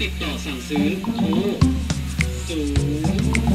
ติดต่อสั่งซื้อโทรศูนย์